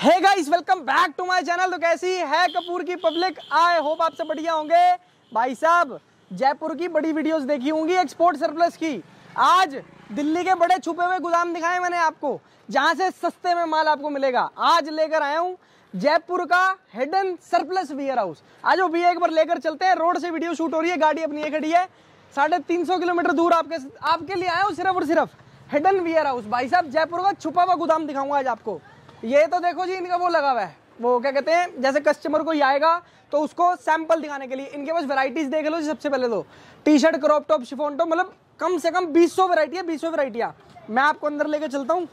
Hey guys welcome back to my channel तो कैसी है कपूर की पब्लिक आई होप आप सब बढ़िया होंगे। भाई साहब, जयपुर की बड़ी वीडियोस देखी होंगी एक्सपोर्ट सरप्लस की। आज दिल्ली के बड़े छुपे हुए गोदाम दिखाए मैंने आपको, जहाँ से सस्ते में माल आपको मिलेगा। आज लेकर आया हूँ जयपुर का हिडन सरप्लस वियर हाउस आज वो भैया एक बार लेकर चलते हैं। रोड से वीडियो शूट हो रही है, गाड़ी अपनी खड़ी है। साढ़े तीन सौ किलोमीटर दूर आपके आपके लिए आया हूँ सिर्फ़ और सिर्फ़ हिडन वियर हाउस भाई साहब, जयपुर का छुपा हुआ गोदाम दिखाऊँगा आज आपको। ये तो देखो जी इनका वो लगा हुआ है। वो क्या कहते हैं जैसे कस्टमर कोई आएगा तो उसको सैंपल दिखाने के लिए इनके पास वैरायटीज देख लो जी सबसे पहले तो। T shirt crop top chiffon top मतलब कम से कम बीस सौ वैरायटी है बीस सौ वैरायटियाँ मैं आपको अंदर लेके चलता हूँ।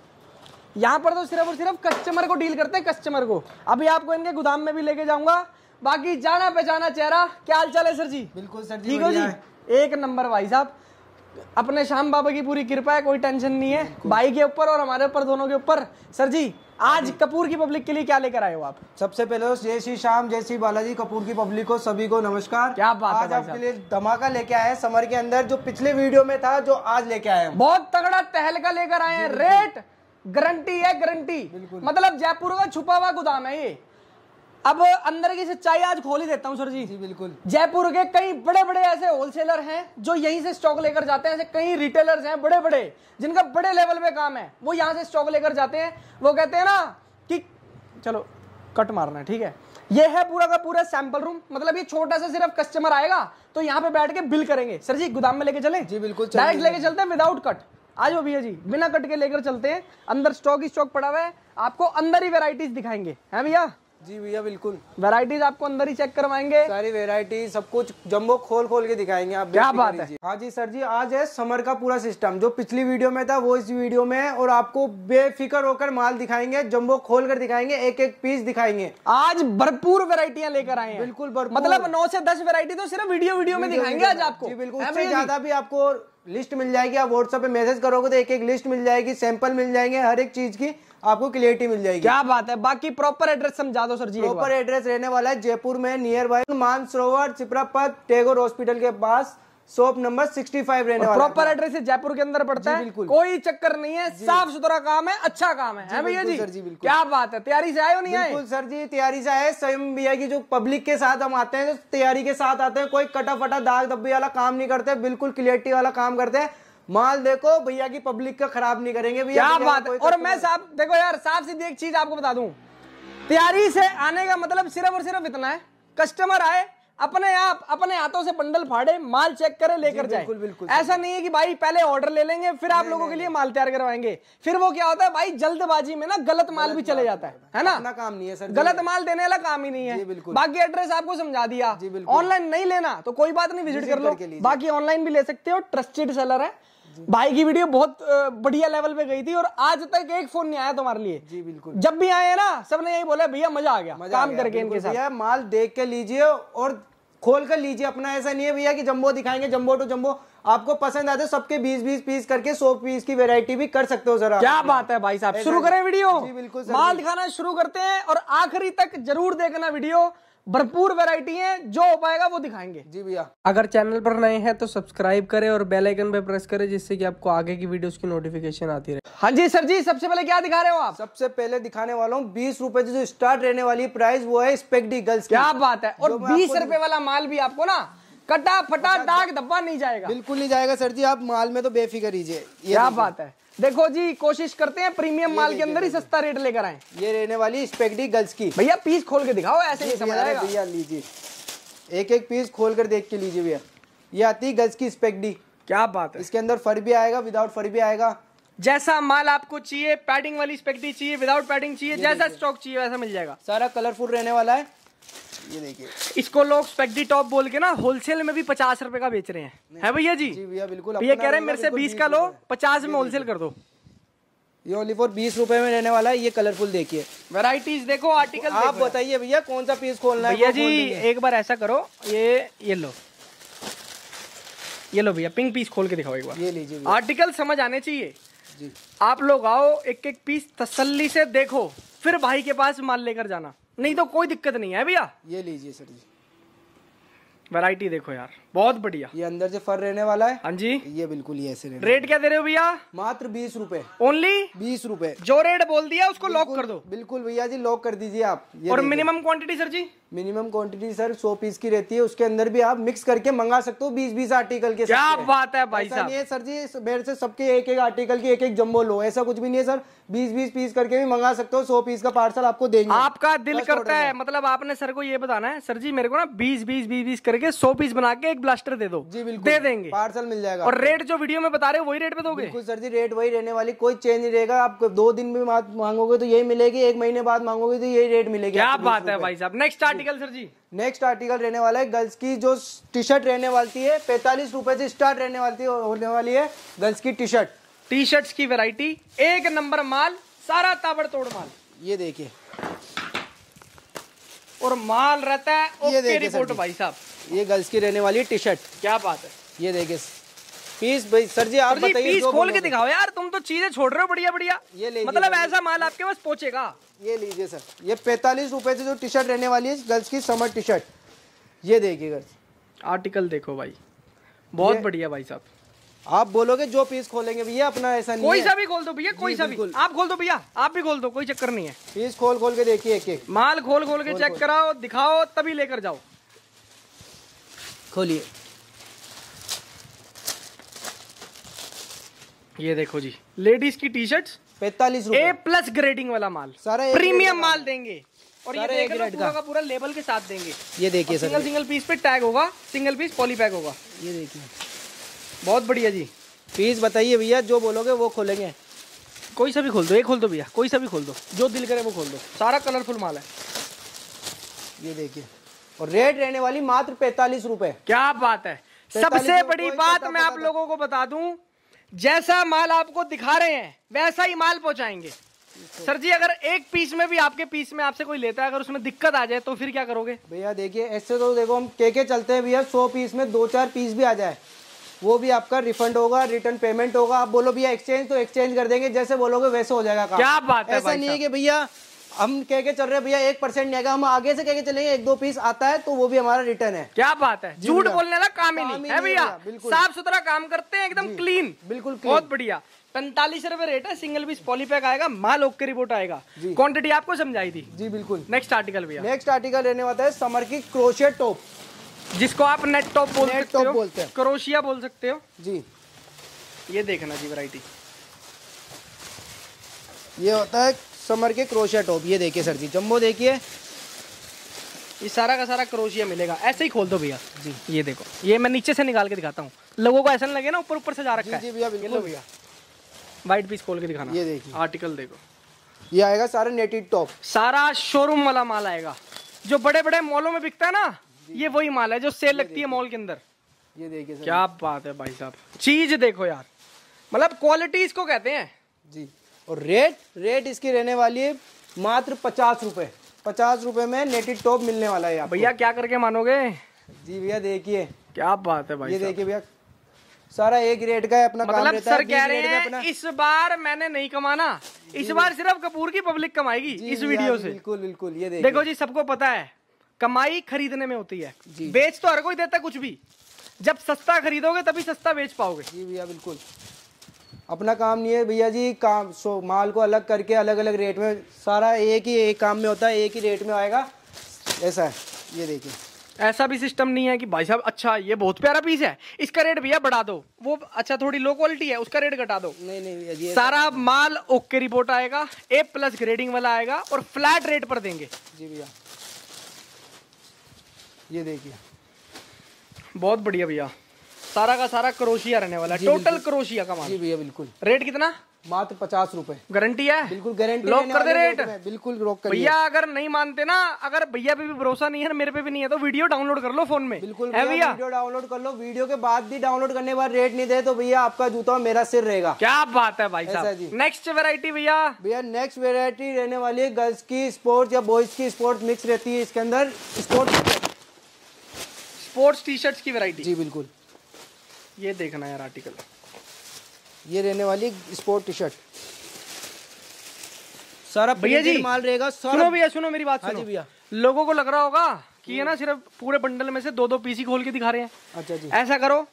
यहाँ पर तो सिर्फ़ और सिर्फ़ कस्टमर को डील करते हैं कस्टमर को। अभी आपको इनके गोदाम में भी लेके जाऊँगा। बाकी जाना पहचाना चेहरा क्या हाल चाल है सर जी? बिल्कुल सर जी ठीक हो जी? एक नंबर भाई साहब। अपने श्याम बाबा की पूरी कृपा है कोई टेंशन नहीं है। भाई के ऊपर और हमारे ऊपर दोनों के ऊपर। सर जी आज कपूर की पब्लिक के लिए क्या लेकर आए हो आप? सबसे पहले तो जय श्री श्याम जय श्री बालाजी कपूर की पब्लिक को सभी को नमस्कार। क्या बात है आज आपके लिए धमाका लेके आए हैं। समर के अंदर जो पिछले वीडियो में था जो आज लेके आए हैं। बहुत तगड़ा तहलका लेकर आए हैं। रेट गारंटी है गारंटी। मतलब जयपुर का छुपा हुआ गोदाम है ये। अब अंदर की सच्चाई आज खोल ही देता हूँ सर जी। जी बिल्कुल। जयपुर के कई बड़े बड़े ऐसे होलसेलर हैं जो यहीं से स्टॉक लेकर जाते हैं ऐसे कई रिटेलर्स हैं बड़े बड़े जिनका बड़े लेवल पे काम है वो यहाँ से स्टॉक लेकर जाते हैं। वो कहते हैं ना कि चलो कट मारना है ठीक है? ये है पूरा का पूरा सैंपल रूम मतलब ये छोटा सा सिर्फ़ कस्टमर आएगा तो यहाँ पे बैठ के बिल करेंगे। सर जी गोदाम में लेके चले? जी, बिल्कुल, डायरेक्ट लेके चलते हैं विदाउट कट आज वो भैया जी बिना कट के लेकर चलते हैं। अंदर स्टॉक ही स्टॉक पड़ा हुआ है आपको अंदर ही वेराइटीज दिखाएँगे। हैं भैया? जी भैया बिल्कुल। वेराइटीज आपको अंदर ही चेक करवाएँगे। सारी वेरायटी सब कुछ जम्बो खोल खोल के दिखाएँगे आप। क्या बात है? हाँ जी सर जी आज है समर का पूरा सिस्टम जो पिछली वीडियो में था वो इस वीडियो में है और आपको बेफिक्र होकर माल दिखाएँगे जम्बो खोल कर दिखाएँगे एक एक पीस दिखाएँगे। आज भरपूर वैरायटियाँ लेकर आए बिल्कुल भरपूर। मतलब नौ से दस वेरायटी तो सिर्फ़ वीडियो वीडियो में दिखाएँगे आज आपको। बिल्कुल? ज़्यादा भी आपको लिस्ट मिल जाएगी आप व्हाट्सएप पे मैसेज करोगे तो एक एक लिस्ट मिल जाएगी सैंपल मिल जाएँगे हर एक चीज़ की। आपको क्लियरिटी मिल जाएगी। क्या बात है? बाकी प्रॉपर एड्रेस समझा दो सर जी प्रॉपर एड्रेस रहने वाला है जयपुर में नियर बाय मानसरोवर चिपरापत टैगोर हॉस्पिटल के पास शॉप नंबर 65 रहने वाला प्रॉपर एड्रेस है जयपुर के अंदर पड़ता है? बिल्कुल। कोई चक्कर नहीं है साफ़ सुथरा काम है अच्छा काम है। है भैया बिल्कुल जी? सर जी, बिल्कुल। क्या बात है? तैयारी से आए हो नहीं आए? बिल्कुल सर जी तैयारी से आए। स्वयं भैया की जो पब्लिक के साथ हम आते हैं तैयारी के साथ आते हैं कोई कटा फटा दाग धब्बे वाला काम नहीं करते बिल्कुल क्लियरिटी वाला काम करते हैं। माल देखो भैया की पब्लिक का खराब नहीं करेंगे भैया क्या बात है? और मैं साफ़ साहब देखो यार साफ़ सीधी एक चीज़ आपको बता दूँ। तैयारी से आने का मतलब सिर्फ़ और सिर्फ़ इतना है। कस्टमर आए अपने आप अपने हाथों से बंडल फाड़े माल चेक करे लेकर जाए। बिल्कुल, बिल्कुल, ऐसा नहीं है कि भाई पहले ऑर्डर ले लेंगे फिर आप लोगों के लिए माल तैयार करवाएँगे। फिर वो क्या होता है भाई जल्दबाजी में ना गलत माल भी चले जाता है है ना? काम नहीं है सर गलत माल देने वाला काम ही नहीं है। बिल्कुल। बाकी एड्रेस आपको समझा दिया। ऑनलाइन नहीं लेना तो कोई बात नहीं विज़िट कर लो। बाकी ऑनलाइन भी ले सकते हो ट्रस्टेड सेलर है। भाई की वीडियो बहुत बढ़िया लेवल पे गई थी और आज तक एक फ़ोन नहीं आया तुम्हारे लिए। जी बिल्कुल। जब भी आए ना सबने यही बोला भैया मज़ा आ गया। मज़ा काम करके इनके साथ। भैया माल देख के लीजिए और खोल कर लीजिए अपना। ऐसा नहीं है भैया कि जंबो दिखाएँगे जंबो टू जंबो आपको पसंद आते सबके 20 20 पीस करके 100 पीस की वैरायटी भी कर सकते हो जरा। क्या बात है भाई साहब शुरू करें वीडियो जी, बिल्कुल माल दिखाना शुरू करते हैं और आखिरी तक ज़रूर देखना वीडियो भरपूर वैरायटी है जो हो पाएगा वो दिखाएँगे। जी भैया। अगर चैनल पर नए हैं तो सब्सक्राइब करें और बेल आइकन पे प्रेस करें जिससे कि आपको आगे की वीडियोस की नोटिफिकेशन आती रहे। हाँ जी सर जी सबसे पहले क्या दिखा रहे हो आप? सबसे पहले दिखाने वाला हूँ बीस रूपए से जो स्टार्ट रहने वाली प्राइस वो है स्पेक्टी गर्ल्स क्या बात है। और बीस रूपए वाला माल भी आपको ना कटा फटा दाग धब्बा नहीं जाएगा। बिल्कुल नहीं जाएगा सर जी आप माल में तो बेफिक्र लीजिए क्या बात है। देखो जी कोशिश करते हैं प्रीमियम माल के अंदर ही सस्ता रेट लेकर आए। ये रहने वाली स्पेक्डी गर्ल्स की। भैया पीस खोल के दिखाओ ऐसे नहीं समझ आएगा। भैया लीजिए। एक एक पीस खोल कर देख के लीजिए भैया। ये आती है गर्ल्स की स्पेक्डी क्या बात है। इसके अंदर फर भी आएगा विदाउट फर भी आएगा। जैसा माल आपको चाहिए पैडिंग वाली स्पेक्टी चाहिए विदाउट पैडिंग चाहिए जैसा स्टॉक चाहिए वैसा मिल जाएगा। सारा कलरफुल रहने वाला है। ये देखिए। इसको लोग स्पेक्टी टॉप बोल के ना होलसेल में भी पचास रुपए का बेच रहे हैं। है भैया जी? जी भैया बिल्कुल भैया कह रहे हैं मेरे से बीस का लो पचास में होलसेल कर दो। ये ओनली फॉर बीस रुपए में रहने वाला है ये कलरफुल देखिए। वेराइटीज देखो आर्टिकल आप बताइए भैया कौन सा पीस खोलना है भैया जी एक बार ऐसा करो ये ये लो। ये लो भैया पिंक पीस खोल के दिखाओ एक बार। ये लीजिए आर्टिकल समझ आने चाहिए। जी। आप लोग आओ एक एक पीस तसल्ली से देखो फिर भाई के पास माल लेकर जाना। नहीं तो कोई दिक्कत नहीं है भैया। ये लीजिए सर जी। वैरायटी देखो यार। बहुत बढ़िया। ये अंदर से फर रहने वाला है। हाँ जी। ये बिल्कुल ये ऐसे रेट क्या दे रहे हो भैया? मात्र बीस रूपए। ओनली बीस रूपए। जो रेट बोल दिया उसको लॉक कर दो। बिल्कुल भैया जी लॉक कर दीजिए आप। ये और मिनिमम क्वांटिटी सर जी? मिनिमम क्वांटिटी सर सौ पीस की रहती है। उसके अंदर भी आप मिक्स करके मंगा सकते हो बीस बीस आर्टिकल के क्या बात है भाई साहब। है सर जी मेरे से सबके एक एक आर्टिकल की एक एक जम्बो लो। ऐसा कुछ भी नहीं है सर बीस बीस पीस करके भी मंगा सकते हो। सौ पीस का पार्सल आपको देंगे। आपका दिल करता है। मतलब आपने सर को ये बताना है सर जी मेरे को ना बीस बीस बीस बीस करके सौ पीस बना के एक ब्लास्टर दे दो। जी बिल्कुल। दे देंगे। पार्सल मिल जाएगा और रेट जो वीडियो में बता रहे हो वही रेट पे दोगे? बिल्कुल सर जी रेट वही रहने वाली कोई चेंज नहीं रहेगा। आप दो दिन में मांगोगे तो यही मिलेगी एक महीने बाद मांगोगे तो यही रेट मिलेगी क्या बात है भाई साहब। नेक्स्ट आर्टिकल सर जी। नेक्स्ट आर्टिकल रहने वाला है गर्ल्स की जो टी शर्ट रहने वाली है पैंतालीस रुपए से स्टार्ट रहने वाली होने वाली है गर्ल्स की टी शर्ट टी शर्ट्स की वैरायटी एक नंबर माल सारा ताबड़तोड़ माल। ये देखिए। और माल रहता है ये ओके देखिए रिपोर्ट भाई साहब। ये गर्ल्स की रहने वाली टी शर्ट क्या बात है। ये देखिए पीस भाई सर जी आप बताइए पीस खोल के दिखाओ यार तुम तो चीज़ें छोड़ रहे हो बढ़िया बढ़िया। ये लीजिए मतलब ऐसा माल आपके पास पहुंचेगा। ये लीजिए सर। ये पैंतालीस रुपए से जो टी शर्ट रहने वाली है गर्ल्स की समर टी शर्ट ये देखिए गर्ल्स। आर्टिकल देखो भाई। बहुत बढ़िया भाई साहब। आप बोलोगे जो पीस खोलेंगे भैया अपना ऐसा नहीं कोई सा भी खोल दो भैया कोई सा भी। आप खोल दो भैया आप भी खोल दो कोई चक्कर नहीं है। पीस खोल खोल के देखिए एक एक माल खोल खोल के चेक कराओ दिखाओ तभी लेकर जाओ। खोलिए। ये देखो जी। लेडीज़ की टी शर्ट पैंतालीस ए प्लस ग्रेडिंग वाला माल। सारा प्रीमियम माल देंगे। और ये देख लो पूरा का। पूरा लेबल के साथ देंगे। ये देखिए सिंगल सिंगल पीस पे टैग होगा सिंगल पीस पॉली पैक होगा। ये देखिए। बहुत बढ़िया जी। पीस बताइए भैया जो बोलोगे वो खोलेंगे। कोई सा भी खोल दो एक खोल दो भैया कोई सा भी खोल दो। जो दिल करे वो खोल दो। सारा कलरफुल माल है। ये देखिए। और रेट रहने वाली मात्र पैंतालीस रुपए। क्या बात है? सबसे बड़ी बात मैं आप लोगों को बता दूँ जैसा माल आपको दिखा रहे हैं वैसा ही माल पहुंचाएँगे। सर जी अगर एक पीस में भी आपके पीस में आपसे कोई लेता है अगर उसमें दिक्कत आ जाए तो फिर क्या करोगे? भैया देखिए ऐसे तो देखो हम के के चलते हैं भैया सौ पीस में दो चार पीस भी आ जाए। वो भी आपका रिफंड होगा रिटर्न पेमेंट होगा। आप बोलो भैया एक्सचेंज तो एक्सचेंज कर देंगे जैसे बोलोगे वैसे हो जाएगा काम। क्या बात है ऐसा नहीं है कि भैया हम कह के चल रहे भैया एक परसेंट नहीं आएगा हम आगे से कह के चलेंगे एक दो पीस आता है तो वो भी हमारा रिटर्न है. क्या बात है? झूठ बोलने का काम ही नहीं है भैया? साफ़ सुथरा काम करते हैं एकदम क्लीन बिल्कुल बहुत बढ़िया। पैंतालीस रुपए रेट है सिंगल पीस पॉलीपैक आएगा माल ओके रिपोर्ट आएगा। क्वांटिटी आपको समझाई थी। जी बिल्कुल। नेक्स्ट आर्टिकल भैया। नेक्स्ट आर्टिकल रहने वाला है समर की क्रोशिया टॉप जिसको आप नेट टॉप बोल नेट सकते हो बोलते हैं। क्रोशिया बोल सकते हो। जी। ये देखना जी वैरायटी ये होता है समर के क्रोशिया टॉप ये देखिए सर जी जम्बो देखिए। ये सारा का सारा क्रोशिया मिलेगा। ऐसे ही खोल दो भैया। जी ये देखो। ये मैं नीचे से निकाल के दिखाता हूँ। लोगों को ऐसा नहीं लगे ना ऊपर ऊपर से जा रखा है। जी भैया बिल्कुल भैया। वाइट पीस खोल के दिखाना। ये देखिए। आर्टिकल देखो। ये आएगा सारा नेटेड टॉप सारा शोरूम वाला माल आएगा। जो बड़े बड़े मॉलों में बिकता है ना ये वही माल है जो सेल लगती है मॉल के अंदर। ये देखिए क्या बात है भाई साहब। चीज़ देखो यार। मतलब क्वालिटी इसको कहते हैं। जी। और रेट रेट इसकी रहने वाली है मात्र पचास रुपए। पचास रुपए में नेटेड टॉप मिलने वाला है भैया क्या करके मानोगे? जी भैया देखिए। क्या बात है भाई ये देखिए भैया सारा एक रेट का है अपना काम मतलब रहता सर कह रहे हैं इस बार मैंने नहीं कमाना। इस बार सिर्फ़ कपूर की पब्लिक कमाएगी इस वीडियो से। बिल्कुल बिल्कुल ये देखिए। देखो जी सबको पता है कमाई खरीदने में होती है। बेच तो हर कोई देता कुछ भी। जब सस्ता खरीदोगे तभी सस्ता बेच पाओगे। जी भैया बिल्कुल। अपना काम नहीं है भैया जी काम सो माल को अलग करके अलग अलग रेट में सारा एक ही एक काम में होता है एक ही रेट में आएगा। ऐसा है ये देखिए। ऐसा भी सिस्टम नहीं है कि भाई साहब अच्छा ये बहुत प्यारा पीस है इसका रेट भैया बढ़ा दो। वो अच्छा थोड़ी लो क्वालिटी है उसका रेट घटा दो। नहीं नहीं भैया जी सारा माल ओके रिपोर्ट आएगा ए प्लस ग्रेडिंग वाला आएगा और फ्लैट रेट पर देंगे। जी भैया। ये देखिए। बहुत बढ़िया भैया। सारा का सारा क्रोशिया रहने वाला है। टोटल। क्रोशिया का माल। जी भैया बिल्कुल। रेट कितना? मात्र पचास रूपए। गारंटी है? बिल्कुल गारंटी लॉक कर दे रेट बिल्कुल रोक कर भैया अगर नहीं मानते ना अगर भैया पे भी भरोसा नहीं है ना मेरे पे भी नहीं है तो वीडियो डाउनलोड कर लो फ़ोन में। बिल्कुल भैया वीडियो डाउनलोड कर लो। वीडियो के बाद भी डाउनलोड करने के बाद रेट नहीं दे तो भैया आपका जूता मेरा सिर रहेगा। क्या बात है भाई साहब। नेक्स्ट वैरायटी भैया? भैया नेक्स्ट वेरायटी रहने वाली है गर्ल्स की स्पोर्ट्स या बॉयज़ की स्पोर्ट्स मिक्स रहती है इसके अंदर। स्पोर्ट्स स्पोर्ट्स टी शर्ट्स की वेरायटी जी बिल्कुल। ये देखना यार आर्टिकल ये रहने वाली स्पोर्ट टी शर्ट सारा भैया जी, माल रहेगा सुनो भैया सुनो मेरी बात हाँ सुनो। भैया। लोगों को लग रहा होगा कि ये ना सिर्फ़ पूरे बंडल में से दो दो पीस ही खोल के दिखा रहे हैं। अच्छा जी। ऐसा करो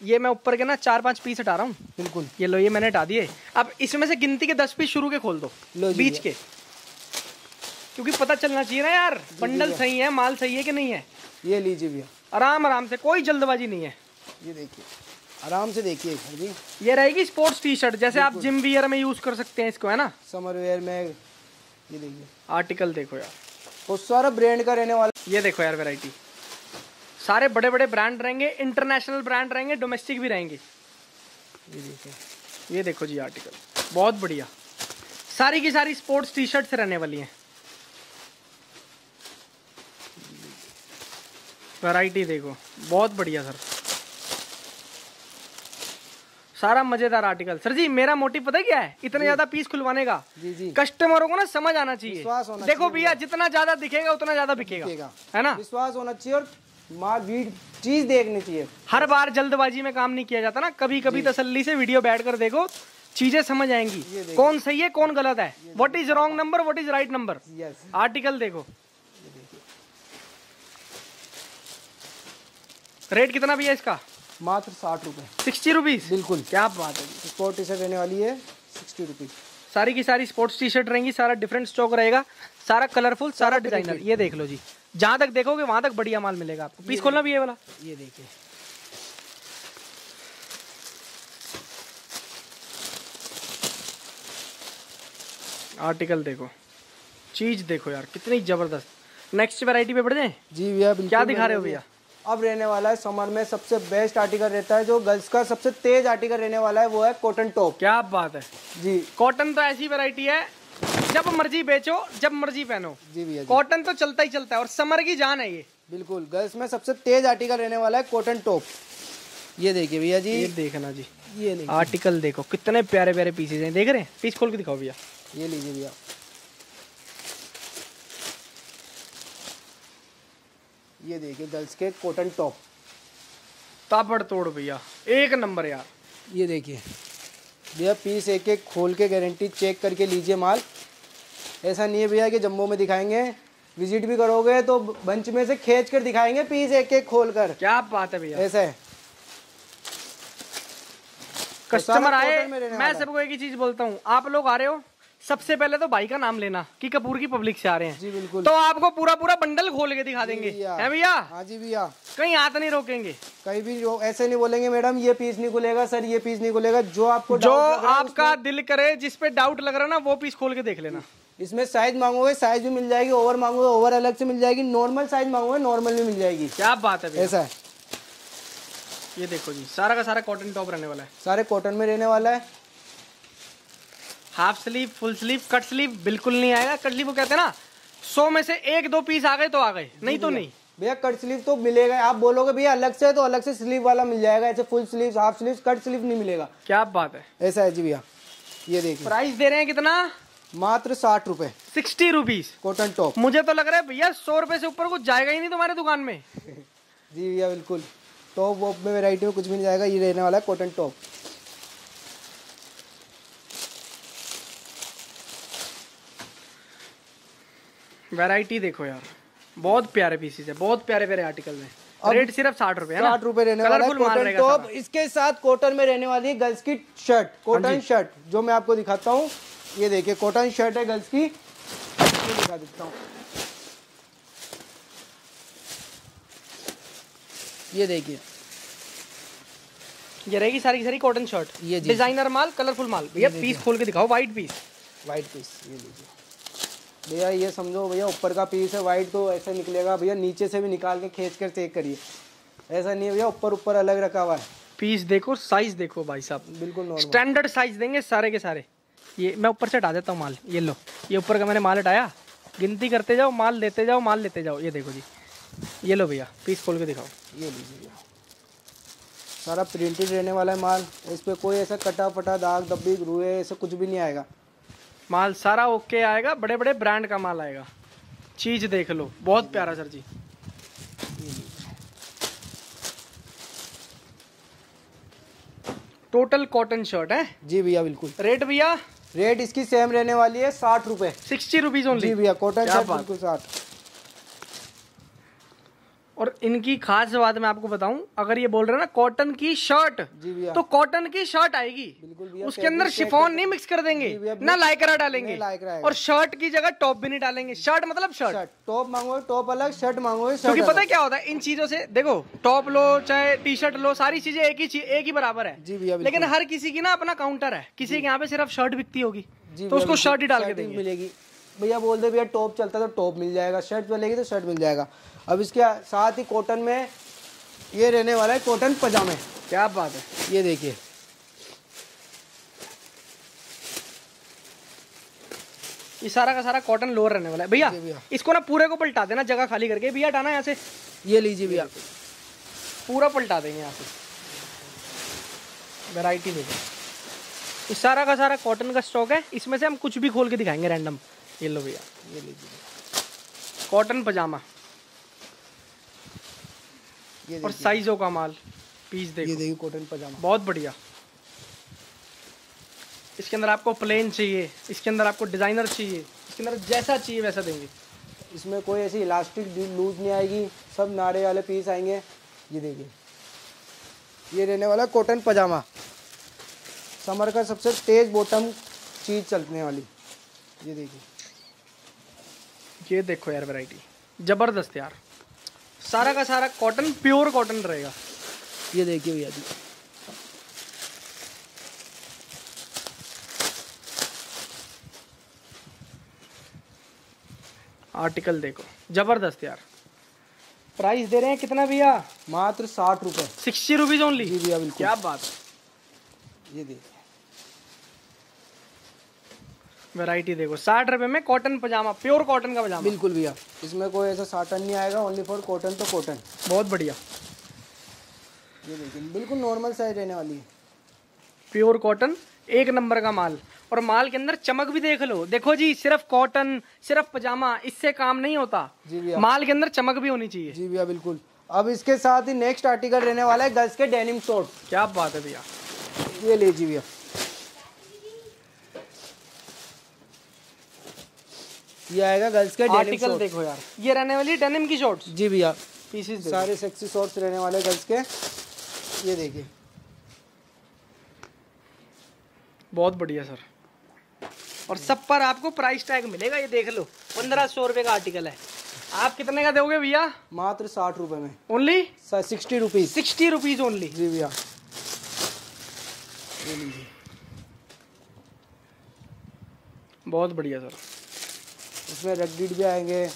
ये मैं ऊपर के ना चार पाँच पीस हटा रहा हूँ। बिल्कुल। ये लो ये मैंने हटा दिए। अब इसमें से गिनती के दस पीस शुरू के खोल दो लो बीच के। क्योंकि पता चलना चाहिए ना यार बंडल सही है माल सही है कि नहीं है? ये लीजिए भैया। आराम आराम से कोई जल्दबाजी नहीं है। ये देखिए। आराम से देखिए सर जी। ये रहेगी स्पोर्ट्स टी शर्ट जैसे आप जिम वियर में यूज़ कर सकते हैं इसको है ना? समर वेयर में ये देखिए। आर्टिकल देखो यार। बहुत सारा ब्रांड का रहने वाला ये देखो यार वैरायटी सारे बड़े बड़े ब्रांड रहेंगे इंटरनेशनल ब्रांड रहेंगे डोमेस्टिक भी रहेंगे। ये देखिए। ये देखो जी आर्टिकल बहुत बढ़िया। सारी की सारी स्पोर्ट्स टी शर्ट रहने वाली हैं। वैरायटी देखो। बहुत बढ़िया सर सारा मज़ेदार आर्टिकल सर जी मेरा मोटिव पता क्या है? इतने ज़्यादा पीस खुलवाने का। जी जी। कस्टमरों को ना समझ आना चाहिए। विश्वास होना देखो भैया जितना ज़्यादा दिखेगा उतना ज़्यादा बिकेगा। है ना? विश्वास होना चाहिए और माल चीज़ देखनी चाहिए। हर बार जल्दबाजी में काम नहीं किया जाता ना। कभी कभी तसल्ली से वीडियो बैठ कर देखो चीज़ें समझ आएँगी। कौन सही है कौन गलत है? What is wrong number what is right number article देखो। रेट कितना भी है इसका? मात्र साठ रुपए। सिक्सटी रुपीज़ बिल्कुल। क्या बात है। स्पोर्ट टी शर्ट रहने वाली है सिक्सटी रुपीज़ सारी की सारी स्पोर्ट्स टी शर्ट रहेंगी सारा डिफरेंट स्टॉक रहेगा सारा कलरफुल सारा डिज़ाइनर ये देख लो जी। जहाँ तक देखोगे वहाँ तक बढ़िया माल मिलेगा आपको। पीस खोलना भी है वाला। ये देखिए आर्टिकल देखो। चीज़ देखो यार कितनी ज़बरदस्त। नेक्स्ट वैरायटी पे बढ़ जाए जी भैया क्या दिखा रहे हो भैया? अब रहने वाला है समर में सबसे बेस्ट आर्टिकल रहता है जो गर्ल्स का सबसे तेज आर्टिकल रहने वाला है वो है कॉटन टॉप क्या बात है। जी। कॉटन तो ऐसी वैरायटी है जब मर्ज़ी बेचो जब मर्ज़ी पहनो। जी भैया कॉटन तो चलता ही चलता है और समर की जान है ये। बिल्कुल गर्ल्स में सबसे तेज आर्टिकल रहने वाला है कॉटन टॉप ये देखिए भैया जी। ये देखना जी। ये आर्टिकल देखो कितने प्यारे प्यारे पीसेज हैं देख रहे हैं? पीस खोल के दिखाओ भैया। ये लीजिए भैया। ये देखिए गर्ल्स के कॉटन टॉप। ताबड़ तोड़ भैया एक नंबर यार। ये देखिए भैया पीस एक एक खोल के गारंटी चेक करके लीजिए माल। ऐसा नहीं है भैया कि जम्बो में दिखाएँगे विज़िट भी करोगे तो बंच में से खींच कर दिखाएँगे पीस एक एक खोल कर। क्या बात है भैया। ऐसा है। कस्टमर आए में रहने मैं सबको एक ही चीज़ बोलता हूँ आप लोग आ रहे हो? सबसे पहले तो भाई का नाम लेना कि कपूर की पब्लिक से आ रहे हैं। जी बिल्कुल। तो आपको पूरा पूरा बंडल खोल के दिखा देंगे। है भैया? हाँ जी भैया। कहीं हाथ नहीं रोकेंगे। कहीं भी जो ऐसे नहीं बोलेंगे मैडम ये पीस नहीं खुलेगा सर ये पीस नहीं खुलेगा। जो आपको जो आपका दिल करे जिसपे डाउट लग रहा है ना वो पीस खोल के देख लेना। इसमें साइज़ मांगोगे साइज़ भी मिल जाएगी ओवर मांगोगे ओवर अलग से मिल जाएगी। नॉर्मल साइज़ मांगोगे नॉर्मल भी मिल जाएगी। क्या बात है ऐसा है। ये देखो जी सारा का सारा कॉटन टॉप रहने वाला है। सारे कॉटन में रहने वाला है। Half sleeve full sleeve cut sleeve बिल्कुल नहीं आएगा। कट स्लीव वो कहते हैं ना सौ में से एक दो पीस आ गए तो आ गए नहीं तो नहीं। भैया कट स्लीव तो मिलेगा। आप बोलोगे भैया अलग से तो अलग से स्लीव वाला मिल जाएगा। ऐसे full sleeve half sleeve cut sleeve नहीं मिलेगा। क्या बात है। ऐसा है जी भैया। ये देखिए। प्राइस दे रहे हैं कितना? मात्र साठ रूपए। Sixty rupees cotton top. मुझे तो लग रहा है भैया सौ रुपए से ऊपर कुछ जाएगा ही नहीं तुम्हारे दुकान में। जी भैया बिल्कुल। टॉप वॉप में वेराइटी में कुछ भी नहीं जाएगा ये रहने वाला है कॉटन टॉप। वैरायटी देखो यार। बहुत प्यारे पीसेस है बहुत प्यारे प्यारे आर्टिकल में रेट सिर्फ़ साठ रुपए साठ रुपए रहने वाला है कॉटन टॉप इसके साथ कॉटन में रहने वाली है गर्ल्स की शर्ट कॉटन शर्ट जो। मैं आपको दिखाता हूँ। ये देखिए कॉटन शर्ट है गर्ल्स की। दिखा देता हूँ। ये देखिए। ये रहेगी सारी की सारी कॉटन शर्ट ये डिज़ाइनर माल कलरफुल माल। भैया पीस खोल के दिखाओ व्हाइट पीस व्हाइट पीस ये लीजिए भैया ये समझो भैया ऊपर का पीस है वाइट तो ऐसा निकलेगा। भैया नीचे से भी निकाल के खींच कर चेक करिए। ऐसा नहीं है भैया ऊपर ऊपर अलग रखा हुआ है। पीस देखो साइज़ देखो भाई साहब। बिल्कुल नॉर्मल स्टैंडर्ड साइज़ देंगे सारे के सारे। ये मैं ऊपर से हटा देता हूँ माल ये लो। ये ऊपर का मैंने माल हटाया। गिनती करते जाओ माल लेते जाओ माल लेते जाओ। ये देखो जी। ये लो भैया पीस खोल के दिखाओ। ये लीजिए भैया। सारा प्रिंटेड रहने वाला है माल। इस पर कोई ऐसा कटा फटा दाग धब्बी रुए ऐसा कुछ भी नहीं आएगा। माल सारा ओके आएगा बड़े बड़े ब्रांड का माल आएगा। चीज़ देख लो बहुत प्यारा सर जी। टोटल कॉटन शर्ट है? जी भैया बिल्कुल। रेट भैया? रेट इसकी सेम रहने वाली है साठ रुपए। सिक्सटी रुपीज़ ओनली भैया कॉटन शर्ट बिल्कुल साठ। और इनकी खास बात मैं आपको बताऊँ अगर ये बोल रहे हैं ना कॉटन की शर्ट तो कॉटन की शर्ट आएगी। बिल्कुल उसके अंदर शिफॉन नहीं मिक्स कर देंगे ना लाइकरा डालेंगे। और शर्ट की जगह टॉप भी नहीं डालेंगे। शर्ट मतलब शर्ट टॉप मांगोगे टॉप अलग शर्ट मांगोगे क्योंकि पता है क्या होता है इन चीज़ों से देखो टॉप लो चाहे टी शर्ट लो सारी चीज़ें एक ही एक ही बराबर है। जी भैया लेकिन हर किसी की ना अपना काउंटर है। किसी के यहाँ पे सिर्फ़ शर्ट बिकती होगी तो उसको शर्ट ही डाल के देंगे। मिलेगी। भैया बोल दे भैया टॉप चलता है तो टॉप मिल जाएगा। शर्ट चलेगी तो शर्ट मिल जाएगा। अब इसके साथ ही कॉटन में ये रहने वाला है कॉटन पजामे क्या बात है। ये देखिए। ये सारा का सारा कॉटन लोअर रहने वाला है। भैया इसको ना पूरे को पलटा देना जगह खाली करके। भैया हटाना यहाँ से। ये लीजिए भैया। पूरा पलटा देंगे यहाँ से। वैरायटी देखो। ये सारा का सारा कॉटन का स्टॉक है। इसमें से हम कुछ भी खोल के दिखाएँगे रैंडम ये लो भैया। ये लीजिए। कॉटन पजामा और साइजों का माल पीस देखो। ये देखिए कॉटन पजामा बहुत बढ़िया। इसके अंदर आपको प्लेन चाहिए इसके अंदर आपको डिज़ाइनर चाहिए इसके अंदर जैसा चाहिए वैसा देंगे। इसमें कोई ऐसी इलास्टिक लूज नहीं आएगी सब नारे वाले पीस आएँगे। ये देखिए। ये रहने वाला कॉटन पजामा समर का सबसे तेज बॉटम चीज़ चलने वाली। ये देखिए। ये देखो यार वैरायटी ज़बरदस्त यार। सारा का सारा कॉटन प्योर कॉटन रहेगा। ये देखिए भैया जी। आर्टिकल देखो। ज़बरदस्त यार। प्राइस दे रहे हैं कितना भैया? मात्र साठ रुपए। सिक्सटी रुपीज़ ओनली जी भैया बिल्कुल। क्या बात। है ये देखिए। वैरायटी देखो। साठ रुपए में कॉटन पजामा प्योर कॉटन का पजामा। बिल्कुल भैया। इसमें कोई ऐसा साटन नहीं आएगा ओनली फॉर कॉटन तो कॉटन बहुत बढ़िया। ये देखिए बिल्कुल नॉर्मल साइज़ रहने वाली है। प्योर कॉटन एक नंबर का माल। और माल के अंदर चमक भी देख लो। देखो जी सिर्फ़ कॉटन सिर्फ़ पजामा इससे काम नहीं होता। जी भैया। माल के अंदर चमक भी होनी चाहिए। जी भैया बिल्कुल। अब इसके साथ ही नेक्स्ट आर्टिकल रहने वाला है गर्ल्स के डेनिम शॉर्ट क्या बात है भैया। ये लीजिए भैया। ये आएगा गर्ल्स के आर्टिकल देखो यार। ये रहने वाली डेनिम की शॉर्ट्स जी भैया। पीसेस सारे सेक्सी शॉर्ट्स रहने वाले गर्ल्स के। ये देखिए। बहुत बढ़िया सर। और सब पर आपको प्राइस टैग मिलेगा ये देख लो। पंद्रह सौ रुपए का आर्टिकल है। आप कितने का दोगे भैया? मात्र साठ रुपए में। Only sixty rupees sixty rupees only जी भैया। बहुत बढ़िया सर। इसमें रगडीड भी आएँगे।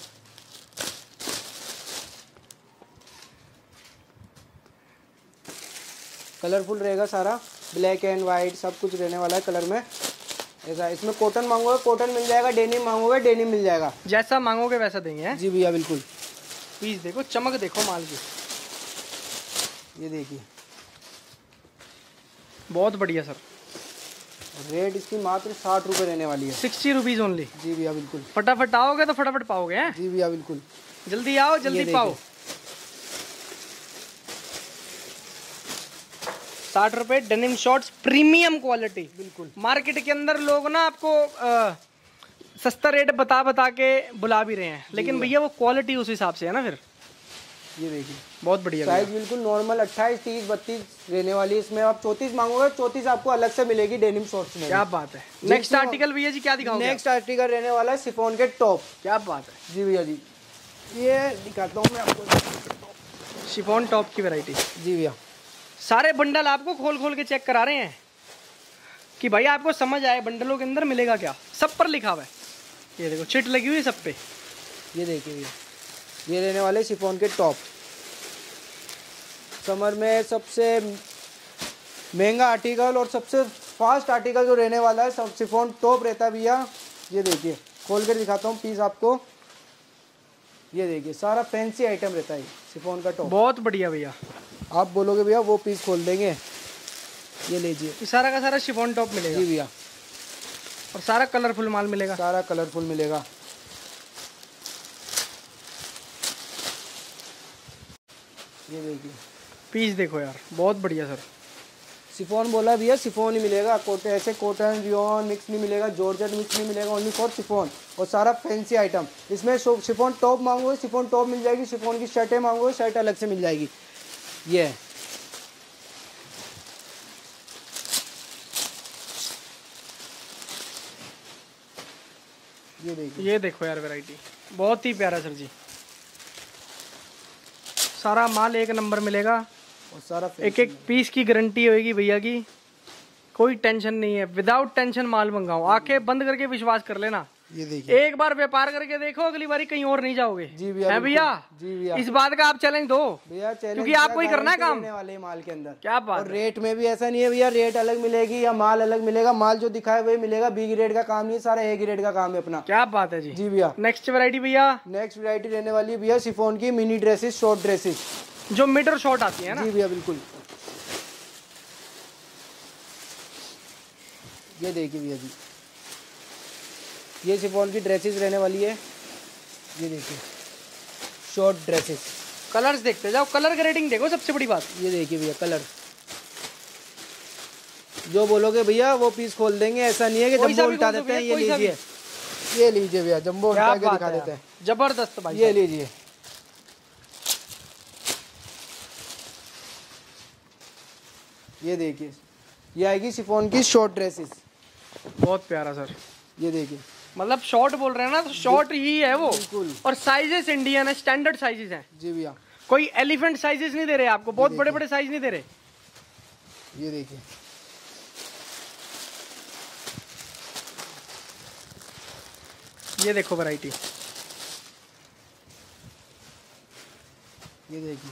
कलरफुल रहेगा सारा। ब्लैक एंड वाइट सब कुछ रहने वाला है कलर में। ऐसा इसमें कॉटन मांगोगे कॉटन मिल जाएगा डेनिम मांगोगे डेनिम मिल जाएगा। जैसा मांगोगे वैसा देंगे जी भैया बिल्कुल। पीस देखो चमक देखो माल की। ये देखिए। बहुत बढ़िया सर। रेट इसकी मात्र साठ रुपये रहने वाली है। सिक्सटी रुपीज़ ओनली जी भैया बिल्कुल। फटाफट आओगे तो फटाफट पाओगे हैं? जी भैया बिल्कुल। जल्दी आओ जल्दी पाओ। साठ रुपए डेनिम शॉर्ट्स प्रीमियम क्वालिटी बिल्कुल। मार्केट के अंदर लोग ना आपको अ, सस्ता रेट बता बता के बुला भी रहे हैं। लेकिन भैया। वो क्वालिटी उस हिसाब से है ना फिर। ये देखिए बहुत बढ़िया साइज़ बिल्कुल नॉर्मल अट्ठाईस तीस बत्तीस रहने वाली है इसमें। आप चौंतीस मांगोगे चौंतीस आपको अलग से मिलेगी डेनिम शॉर्ट्स में क्या बात है। नेक्स्ट आर्टिकल भैया जी क्या दिखाओगे नेक्स्ट आर्टिकल रहने वाला है सिफोन के टॉप क्या बात है। जी भैया जी। ये दिखाता हूँ मैं आपको। शिफॉन टॉप की वेराइटी जी भैया। सारे बंडल आपको खोल खोल के चेक करा रहे हैं? कि भाई आपको समझ आए बंडलों के अंदर मिलेगा क्या? सब पर लिखा हुआ है। ये देखो चिट लगी हुई है सब पे। ये देखिए भैया। ये रहने वाले शिफोन के टॉप। समर में सबसे महँगा आर्टिकल और सबसे फास्ट आर्टिकल जो रहने वाला है सब सिफोन टॉप रहता है भैया। ये देखिए खोल कर दिखाता हूँ पीस आपको। ये देखिए सारा फैंसी आइटम रहता है ये, सिफोन का टॉप। बहुत बढ़िया भैया। आप बोलोगे भैया वो पीस खोल देंगे। ये लीजिए। सारा का सारा शिफोन टॉप मिलेगा। जी भैया। और सारा कलरफुल माल मिलेगा। सारा कलरफुल मिलेगा। ये देखिए। पीस देखो यार बहुत बढ़िया सर। सिफोन बोला भैया सिफोन ही मिलेगा। कोट ऐसे कॉटन रियोन मिक्स नहीं मिलेगा जॉर्जेट मिक्स नहीं मिलेगा ओनली फॉर सिफोन और सारा फैंसी आइटम इसमें सिफोन टॉप मांगोगे सिफोन टॉप मिल जाएगी सिफोन की शर्टें मांगोगे शर्ट अलग से मिल जाएगी। ये। है ये देखिए। ये देखो यार वैरायटी बहुत ही प्यारा सर जी। सारा माल एक नंबर मिलेगा। और सारा एक एक पीस की गारंटी होगी भैया की। कोई टेंशन नहीं है। विदाउट टेंशन माल मंगाओ। आँखें बंद करके विश्वास कर लेना। ये देखिए। एक बार व्यापार करके देखो अगली बारी कहीं और नहीं जाओगे। जी भैया, भैया? जी भैया। इस बात का आप चैलेंज दो। भैया चैलेंज क्योंकि आपको ही करना है काम। वाले माल के अंदर। क्या बात और रेट में भी ऐसा नहीं है भैया रेट अलग मिलेगी या माल अलग मिलेगा। माल जो दिखाए वही मिलेगा। बी ग्रेड का काम नहीं है सारा ए ग्रेड का काम है अपना। क्या बात है जी। जी भैया। नेक्स्ट वैरायटी भैया? नेक्स्ट वैरायटी रहने वाली है भैया सिफोन की मिनी ड्रेसेस शॉर्ट ड्रेसेस जो मिड और शॉर्ट आती है ना? जी भैया बिल्कुल। ये देखिए भैया जी। ये सिफोन की ड्रेसेस रहने वाली है। ये देखिए शॉर्ट ड्रेसेस कलर्स देखते जाओ कलर ग्रेडिंग देखो सबसे बड़ी बात। ये देखिए भैया कलर जो बोलोगे भैया वो पीस खोल देंगे ऐसा नहीं है कि जम्बो उल्टा देते हैं ये। लीजिए। ये लीजिए भैया जम्बो उल्टा के बात दिखा देते हैं। ज़बरदस्त भाई ये लीजिए। ये देखिए ये आएगी सिफोन की शॉर्ट ड्रेसेस बहुत प्यारा सर। ये देखिए। मतलब शॉर्ट बोल रहे हैं ना तो शॉर्ट ही है वो। और साइजेस इंडियन है स्टैंडर्ड साइजेस हैं। जी भैया। कोई एलिफेंट साइजेस नहीं दे रहे आपको बहुत बड़े बड़े साइज़ नहीं दे रहे। ये देखिए। ये देखो वैरायटी ये देखिए।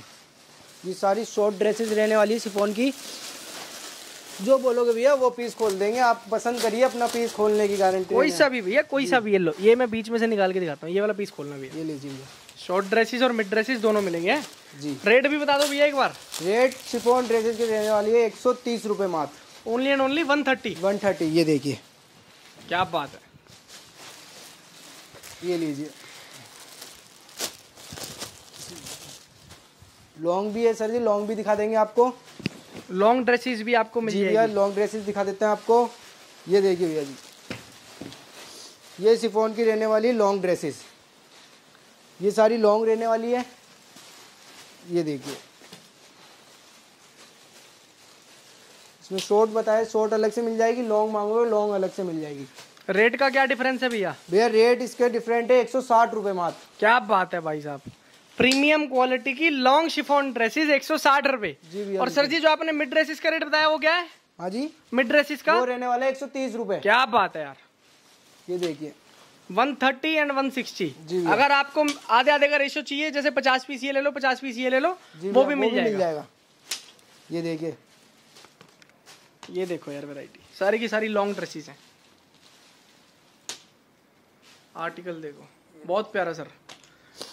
ये सारी शॉर्ट ड्रेसेस रहने वाली है सिफोन की। जो बोलोगे भैया वो पीस खोल देंगे। आप पसंद करिए अपना पीस खोलने की गारंटी कोई सा भी भैया कोई सा भी ये लो। ये मैं बीच में से निकाल के दिखाता हूँ। ये वाला पीस खोलना भैया। ये लीजिए शॉर्ट ड्रेसेस और मिड ड्रेसेस दोनों मिलेंगे जी। रेट भी बता दो भैया एक बार। रेट शिफोन ड्रेसेस की रहने वाली है एक सौ तीस रुपये मात्र। Only and only one thirty one thirty ये देखिए। क्या बात है। ये लीजिए। लॉन्ग भी है सर जी लॉन्ग भी दिखा देंगे आपको। लॉन्ग ड्रेसेस भी आपको मिल भैया लॉन्ग ड्रेसेस दिखा देते हैं आपको। ये देखिए भैया जी। ये सिफोन की रहने वाली लॉन्ग ड्रेसेस ये सारी लॉन्ग रहने वाली है। ये देखिए। इसमें शॉर्ट बताया शॉर्ट अलग से मिल जाएगी लॉन्ग मांगोगे लॉन्ग अलग से मिल जाएगी। रेट का क्या डिफरेंस है भैया? भैया रेट इसके डिफरेंट है एक सौ साठ रुपये मात्र। क्या बात है भाई साहब। प्रीमियम क्वालिटी की लॉन्ग शिफॉन ड्रेसेस एक सौ साठ रुपए। और सर जी जो आपने मिड ड्रेसेस का रेट बताया वो क्या है? हाँ जी। मिड ड्रेसेस का? वो रहने वाला है एक सौ तीस रुपये क्या बात है यार। ये देखिए। 130 एंड 160 जी भैया। अगर आपको आधे आधे का रेशियो चाहिए जैसे 50 पीस ये ले लो 50 पीस ये ले लो वो भी मिल जाएगा। जाएगा। ये देखिए। ये देखो यार वैरायटी सारी की सारी लॉन्ग ड्रेसेस हैं। आर्टिकल देखो। बहुत प्यारा सर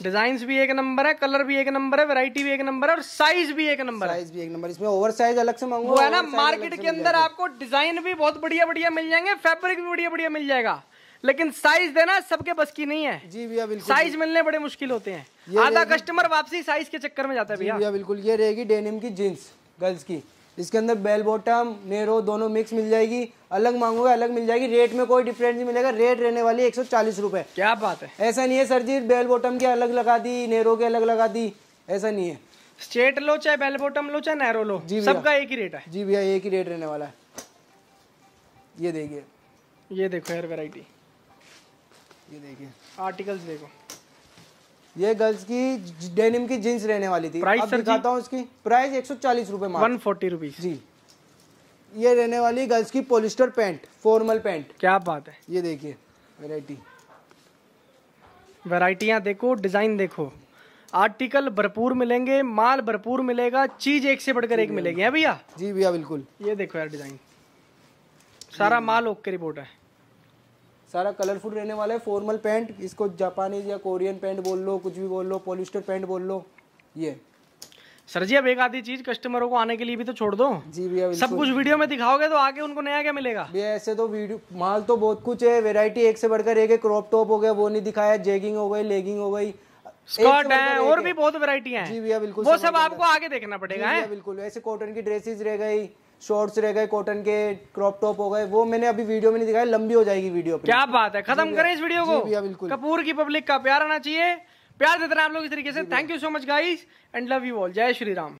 डिज़ाइन भी एक नंबर है कलर भी एक नंबर है वैरायटी भी एक नंबर है और साइज़ भी एक नंबर है। साइज़ भी एक नंबर इसमें ओवर साइज़ अलग से मांगो है ना मार्केट के अंदर आपको डिज़ाइन भी बहुत बढ़िया बढ़िया मिल जाएँगे फैब्रिक भी बढ़िया बढ़िया मिल जाएगा। लेकिन साइज़ देना सबके बस की नहीं है। जी भैया बिल्कुल। साइज़ मिलने बड़े मुश्किल होते हैं। आधा कस्टमर वापसी साइज़ के चक्कर में जाता है भैया। भैया बिल्कुल। ये रहेगी डेनिम की जींस गर्ल्स की। इसके अंदर बेल बॉटम नेरो दोनों मिक्स मिल जाएगी। अलग मांगोगे अलग मिल जाएगी। रेट में कोई डिफरेंस नहीं मिलेगा। रेट रहने वाली एक सौ चालीस क्या बात है? ऐसा नहीं है सर जी बेल बॉटम की अलग लगा दी नेरो के अलग लगा दी। ऐसा नहीं है। स्ट्रेट लो चाहे बेल बॉटम लो चाहे नैरो लो जी सबका एक ही रेट है। जी भैया एक ही रेट रहने वाला है। ये देखिए। ये देखो यार वैरायटी ये देखिए। आर्टिकल्स देखो। ये गर्ल्स की डेनिम की जींस रहने वाली थी। प्राइस? दिखाता हूँ इसकी। प्राइस एक सौ चालीस रुपए वन फोर्टी रुपीज़ जी। ये रहने वाली गर्ल्स की पोलिस्टर पैंट फॉर्मल पैंट क्या बात है। ये देखिए वैरायटी वैरायटियाँ देखो डिज़ाइन देखो। आर्टिकल भरपूर मिलेंगे माल भरपूर मिलेगा चीज़ एक से बढ़कर एक मिलेगी। है भैया? जी भैया बिल्कुल। ये देखो यार डिज़ाइन सारा माल ओके रिपोर्ट है। सारा कलरफुल रहने वाला है फॉर्मल पैंट इसको जापानीज या कोरियन पैंट बोल लो कुछ भी बोल लो पोलिस्टर पैंट बोल लो ये। सर जी अब एक आधी चीज़ कस्टमरों को आने के लिए भी तो छोड़ दो। जी भैया सब कुछ वीडियो में दिखाओगे तो आगे उनको नया क्या मिलेगा? भैया ऐसे तो वीडियो माल तो बहुत कुछ है वेरायटी एक से बढ़कर एक है क्रॉप टॉप हो गया वो नहीं दिखाया जेगिंग हो गई लेगिंग हो गई स्कर्ट है और भी बहुत वैरायटी जी है भैया बिल्कुल वो सब आपको आगे देखना पड़ेगा बिल्कुल ऐसे कॉटन की ड्रेसेस रह गई शॉर्ट्स रह गए कॉटन के क्रॉप टॉप हो गए वो मैंने अभी वीडियो में नहीं दिखाया लंबी हो जाएगी वीडियो अपनी। क्या बात है खत्म करें इस वीडियो को। बिल्कुल। कपूर की पब्लिक का प्यार आना चाहिए प्यार देते हैं आप लोग इस तरीके से। Thank you so much guys and love you all जय श्री राम।